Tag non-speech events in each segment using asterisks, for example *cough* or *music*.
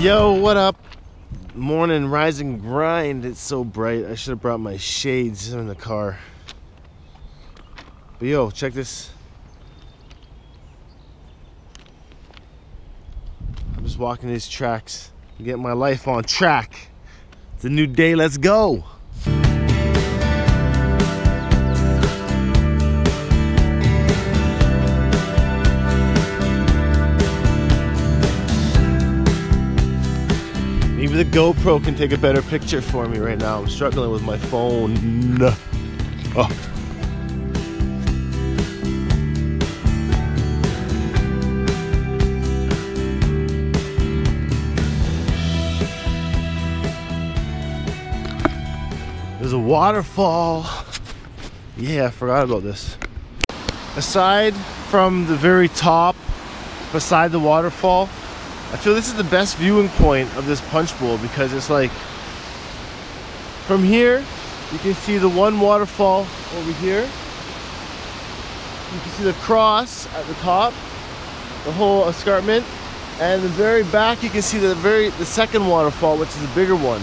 Yo, what up? Morning, rise and grind. It's so bright. I should have brought my shades in the car. But yo, check this. I'm just walking these tracks, getting my life on track. It's a new day. Let's go. Maybe the GoPro can take a better picture for me right now. I'm struggling with my phone. Oh. There's a waterfall. Yeah, I forgot about this. Aside from the very top, beside the waterfall, I feel this is the best viewing point of this punch bowl because it's like from here you can see the one waterfall over here. You can see the cross at the top, the whole escarpment, and the very back you can see the very the second waterfall, which is the bigger one.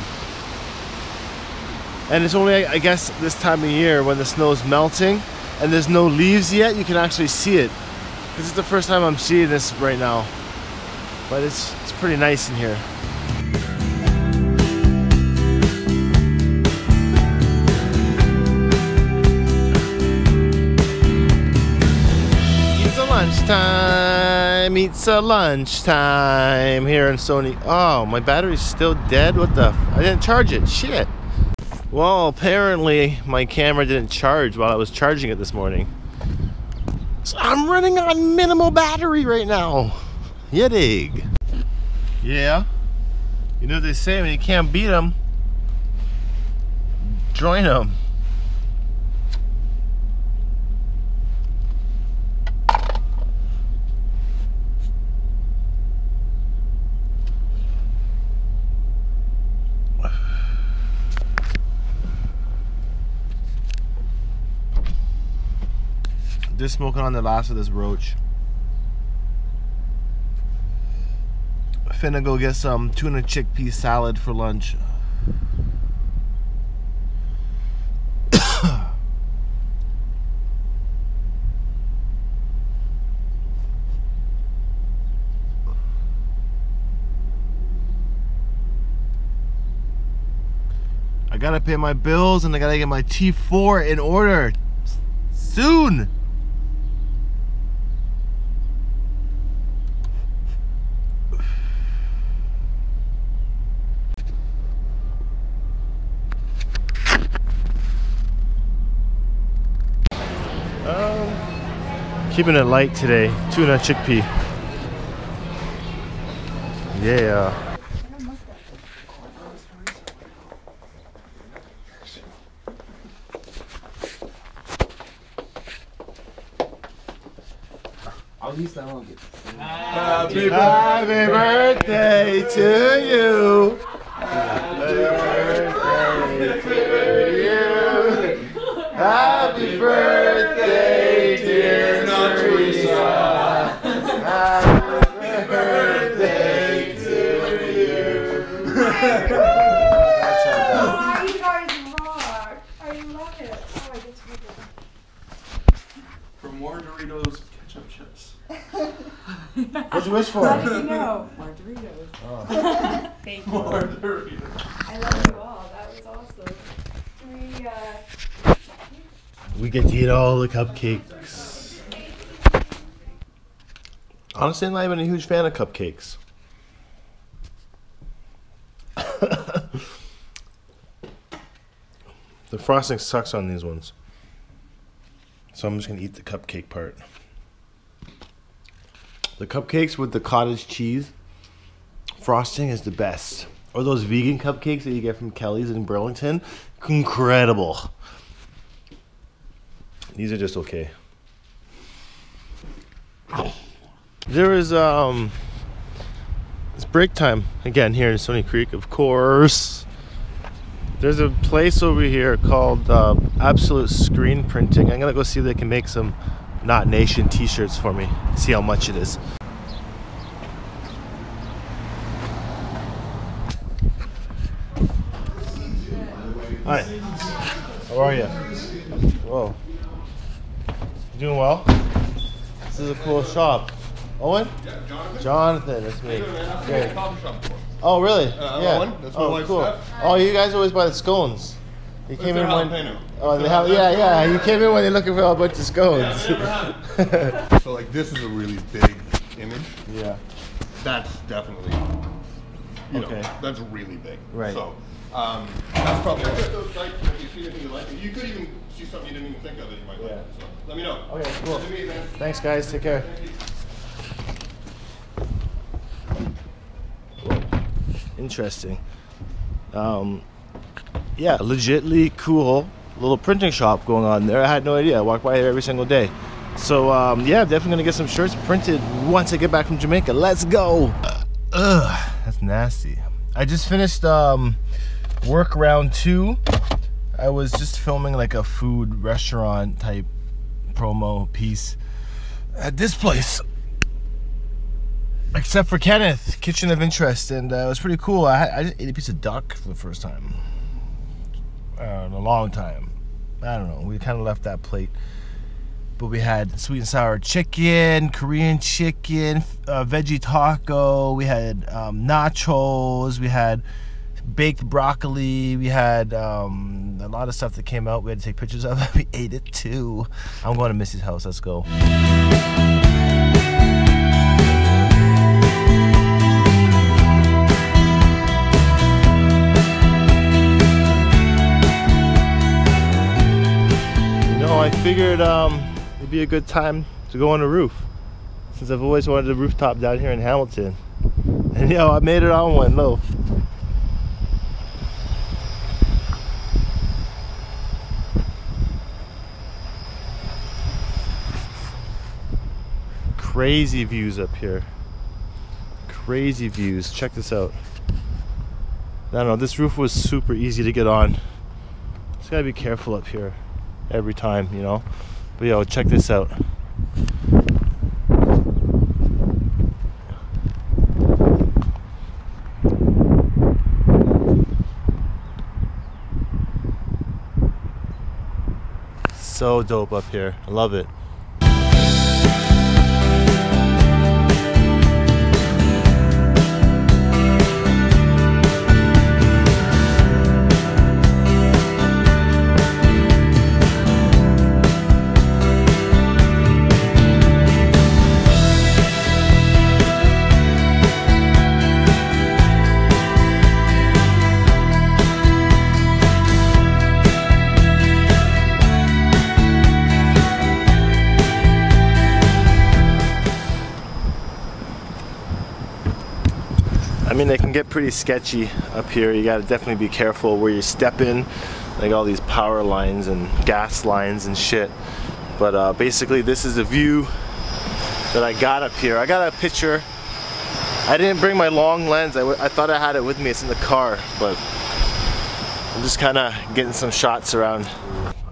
And it's only I guess this time of year when the snow is melting and there's no leaves yet, you can actually see it. This is the first time I'm seeing this right now but it's it's pretty nice in here. It's a lunchtime. It's a lunchtime here in Sony. Oh, my battery's still dead. What the? I didn't charge it. Shit. Well, apparently my camera didn't charge while I was charging it this morning. So I'm running on minimal battery right now. Yedig. Yeah. You know what they say when you can't beat them, join them. Just smoking on the last of this roach. Finna go get some tuna chickpea salad for lunch. *coughs* I gotta pay my bills and I gotta get my T4 in order soon. Keeping it light today. Tuna chickpea. Yeah. Happy, Happy birthday to you. Oh, you guys rock. I love it. Oh, I get to read. For more Doritos ketchup chips. *laughs* What'd you wish for? How did *laughs* you know? More Doritos. Oh. Thank you. More Doritos. I love you all. That was awesome. Do we, uh, We get to eat all the cupcakes. Honestly, I'm not even a huge fan of cupcakes. The frosting sucks on these ones. So I'm just gonna eat the cupcake part. The cupcakes with the cottage cheese frosting is the best. Or those vegan cupcakes that you get from Kelly's in Burlington. Incredible. These are just okay. There is um it's break time again here in Stoney Creek, of course. There's a place over here called uh, Absolute Screen Printing. I'm gonna go see if they can make some Knot Nation t-shirts for me. See how much it is. Hi. How are you? Whoa. You doing well? This is a cool shop. Owen? Jonathan, it's me. Great. Oh, really? Uh, yeah. Owen, that's my oh, wife's cool. stuff. Oh, you guys always buy the scones. You came in when. jalapeno. Oh, they have, yeah, yeah. You came in when they're looking for a bunch of scones. *laughs* So like this is a really big image. yeah. That's definitely, you know, Okay. that's really big. Right. So um, that's probably. Check out those sites. If you see anything you like, you could even see something you didn't even think of that you might Yeah. like. So let me know. Okay, cool. To me, man. Thanks, guys. Take care. Interesting. Um, yeah, legitly cool little printing shop going on there. I had no idea. I walk by here every single day. So um, yeah, definitely gonna get some shirts printed once I get back from Jamaica. Let's go. Ugh, that's nasty. I just finished um, work round two. I was just filming like a food restaurant type promo piece at this place. Except for Kenneth, Kitchen of Interest, and uh, it was pretty cool. I, I just ate a piece of duck for the first time uh, in a long time. I don't know. We kind of left that plate, but we had sweet and sour chicken, Korean chicken, uh, veggie taco. We had um, nachos. We had baked broccoli. We had um, a lot of stuff that came out. We had to take pictures of. it. *laughs* We ate it too. I'm going to Missy's house. Let's go. Figured um, it'd be a good time to go on the roof since I've always wanted a rooftop down here in Hamilton. And *laughs* yo, I made it on one. Low. Crazy views up here. Crazy views. Check this out. I don't know. This roof was super easy to get on. Just gotta be careful up here every time, you know. But yo, check this out. So dope up here. I love it. Get pretty sketchy up here. You gotta definitely be careful where you step in, like all these power lines and gas lines and shit. But uh, basically, this is a view that I got up here. I got a picture. I didn't bring my long lens. I thought I had it with me. It's in the car, but I'm just kind of getting some shots around.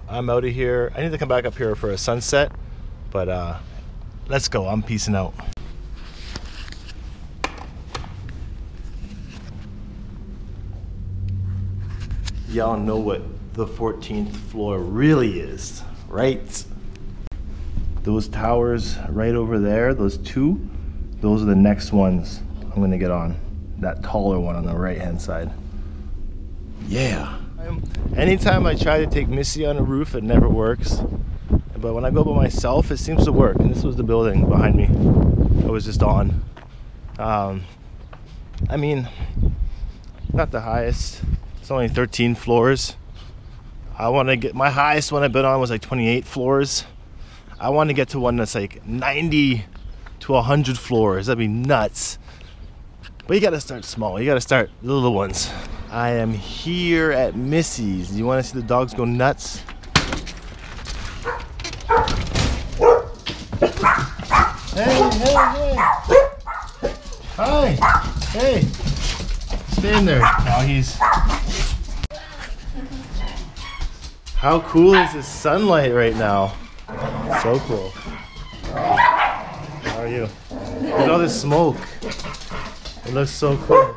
I'm out of here. I need to come back up here for a sunset, but uh, let's go. I'm peacing out. Y'all know what the 14th floor really is, right? Those towers right over there, those two, those are the next ones I'm gonna get on. That taller one on the right hand side. Yeah. Anytime I try to take Missy on a roof, it never works. But when I go by myself, it seems to work. And this was the building behind me. I was just on. Um, I mean, not the highest. It's only 13 floors. I want to get my highest one I've been on was like 28 floors. I want to get to one that's like 90 to 100 floors. That'd be nuts. But you gotta start small. You gotta start the little ones. I am here at Missy's. You want to see the dogs go nuts? Hey, hey, hey! Hi! Hey! Stay in there. Now he's. How cool is this sunlight right now? So cool. How are you? Look at all this smoke. It looks so cool.